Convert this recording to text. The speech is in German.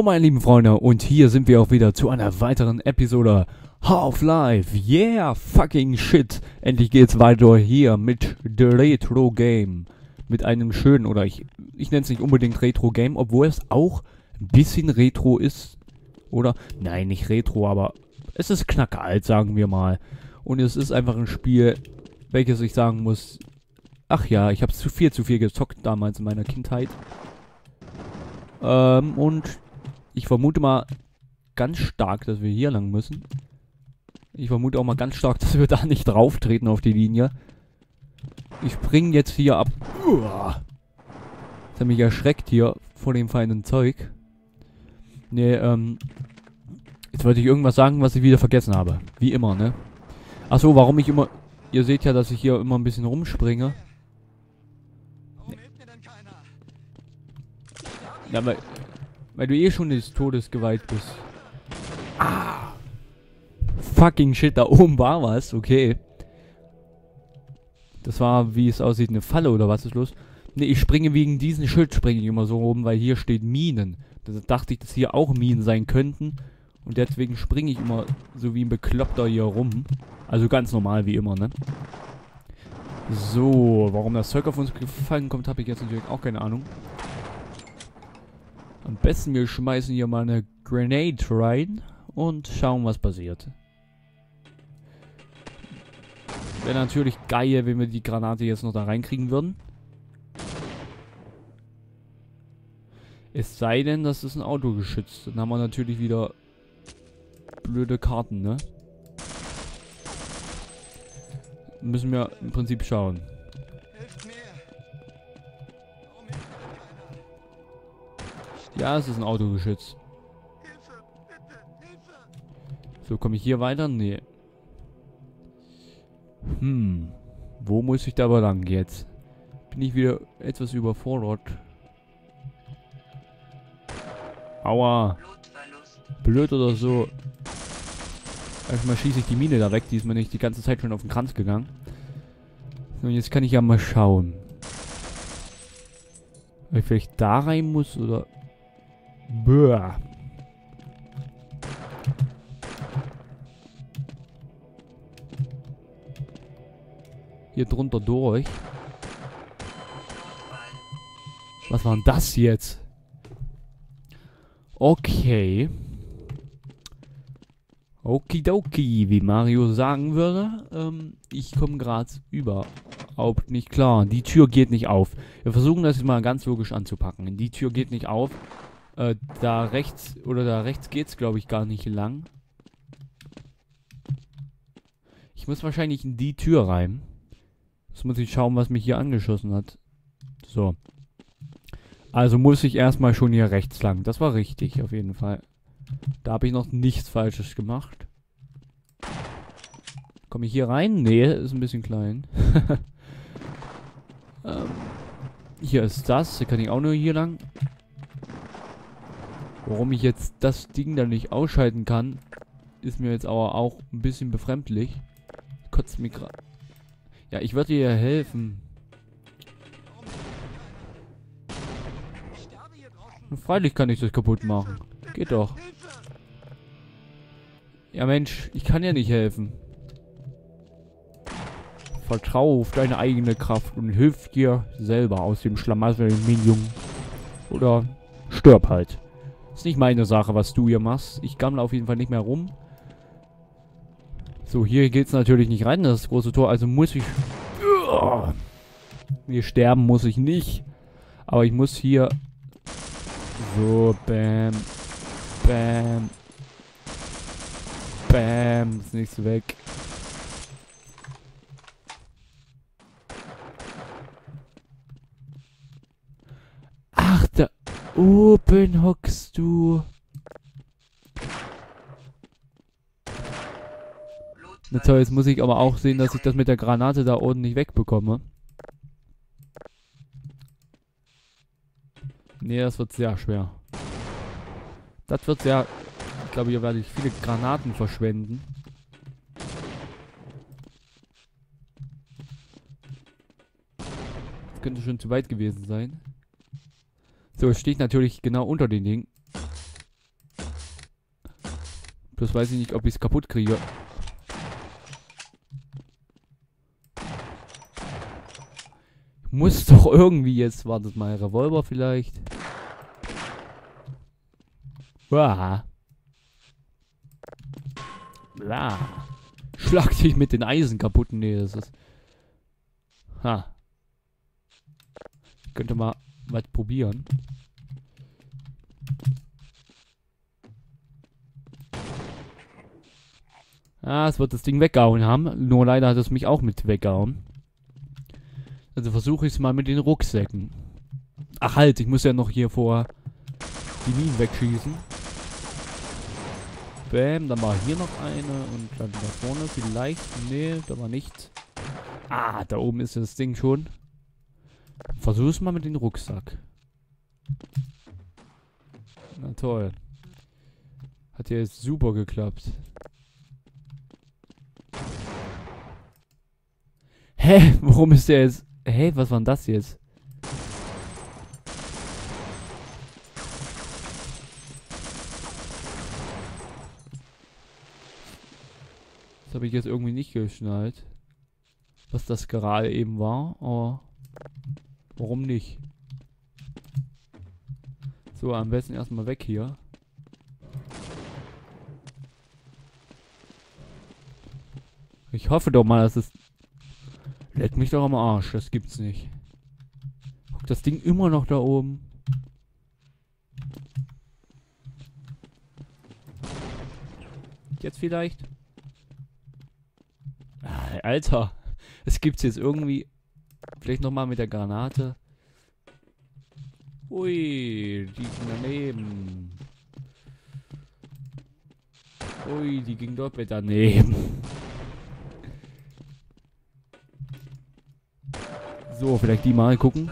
Hallo meine lieben Freunde und hier sind wir auch wieder zu einer weiteren Episode Half-Life. Yeah, fucking shit. Endlich geht's weiter hier mit The Retro Game. Mit einem schönen, oder ich, ich nenne es nicht unbedingt Retro Game, obwohl es auch ein bisschen Retro ist. Oder? Nein, nicht Retro, aber es ist knackealt, sagen wir mal. Und es ist einfach ein Spiel, welches ich sagen muss, ach ja, ich habe zu viel, zu viel gezockt damals in meiner Kindheit. Ähm, und ich vermute mal ganz stark, dass wir hier lang müssen. Ich vermute auch mal ganz stark, dass wir da nicht drauf treten auf die Linie. Ich spring jetzt hier ab. Uah. Das hat mich erschreckt hier vor dem feinen Zeug. Nee, ähm. Jetzt wollte ich irgendwas sagen, was ich wieder vergessen habe. Wie immer, ne? Achso, warum ich immer... Ihr seht ja, dass ich hier immer ein bisschen rumspringe. Ja, weil, weil du eh schon des Todes geweiht bist. Ah! Fucking shit, da oben war was, okay. Das war, wie es aussieht, eine Falle oder was ist los? Ne, ich springe wegen diesem Schild springe ich immer so rum, weil hier steht Minen. Da dachte ich, dass hier auch Minen sein könnten. Und deswegen springe ich immer so wie ein Bekloppter hier rum. Also ganz normal wie immer, ne? So, warum das Zeug auf uns gefallen kommt, habe ich jetzt natürlich auch keine Ahnung. Am besten wir schmeißen hier mal eine Grenade rein und schauen, was passiert. Wäre natürlich geil, wenn wir die Granate jetzt noch da reinkriegen würden. Es sei denn, das ist ein Auto geschützt. Dann haben wir natürlich wieder blöde Karten, ne? Müssen wir im Prinzip schauen. Ja, es ist ein Autogeschütz. So, komme ich hier weiter? Nee. Hm. Wo muss ich da aber lang jetzt? Bin ich wieder etwas überfordert. Aua. Blöd oder so. Erstmal schieße ich die Mine da weg. Die ist mir nicht die ganze Zeit schon auf den Kranz gegangen. So, jetzt kann ich ja mal schauen. Ob ich vielleicht da rein muss oder... Böah. Hier drunter durch. Was war denn das jetzt? Okay. Okidoki, wie Mario sagen würde. Ähm, ich komme gerade überhaupt nicht klar. Die Tür geht nicht auf. Wir versuchen das jetzt mal ganz logisch anzupacken. Die Tür geht nicht auf. Äh, da rechts, oder da rechts geht's, glaube ich, gar nicht lang. Ich muss wahrscheinlich in die Tür rein. Jetzt muss ich schauen, was mich hier angeschossen hat. So. Also muss ich erstmal schon hier rechts lang. Das war richtig, auf jeden Fall. Da habe ich noch nichts Falsches gemacht. Komme ich hier rein? Nee, ist ein bisschen klein. ähm, hier ist das. Hier kann ich auch nur hier lang. Warum ich jetzt das Ding dann nicht ausschalten kann, ist mir jetzt aber auch ein bisschen befremdlich. Kotzt mir gerade. Ja, ich würde dir helfen. Freilich kann ich das kaputt machen. Geht doch. Ja Mensch, ich kann ja nicht helfen. Vertraue auf deine eigene Kraft und hilf dir selber aus dem Schlamassel, Minion. Oder stirb halt. Ist nicht meine Sache, was du hier machst. Ich gammle auf jeden Fall nicht mehr rum. So, hier geht's natürlich nicht rein, das große Tor. Also muss ich... Hier sterben muss ich nicht. Aber ich muss hier... So, bam. Bam. Bam. Ist nichts weg. Ach, da oben hockst du. Na toll, jetzt muss ich aber auch sehen, dass ich das mit der Granate da nicht wegbekomme. Nee, das wird sehr schwer. Das wird sehr... Ich glaube, hier werde ich viele Granaten verschwenden. Das könnte schon zu weit gewesen sein. So, es steht natürlich genau unter den Ding. Das weiß ich nicht, ob ich es kaputt kriege. Muss doch irgendwie jetzt, wartet mal, Revolver vielleicht. Uah. Bla. Schlag dich mit den Eisen kaputt. Nee, das ist... Ha. Ich könnte mal was probieren. Ah, es wird das Ding weggehauen haben. Nur leider hat es mich auch mit weggehauen. Also versuche ich es mal mit den Rucksäcken. Ach halt, ich muss ja noch hier vor die Minen wegschießen. Bäm, dann war hier noch eine und dann da vorne vielleicht. Nee, da war nichts. Ah, da oben ist das Ding schon. Versuch es mal mit dem Rucksack. Na toll. Hat ja jetzt super geklappt. Hä? Warum ist der jetzt... Hä? Was war denn das jetzt? Das habe ich jetzt irgendwie nicht geschnallt. Was das gerade eben war, aber warum nicht? So, am besten erstmal weg hier. Ich hoffe doch mal, dass es Leck mich doch am Arsch, das gibt's nicht. Guck, das Ding immer noch da oben. Jetzt vielleicht? Ah, Alter, es gibt's jetzt irgendwie. Vielleicht nochmal mit der Granate. Ui, die ging daneben. Ui, die ging doppelt daneben. So, vielleicht die mal gucken.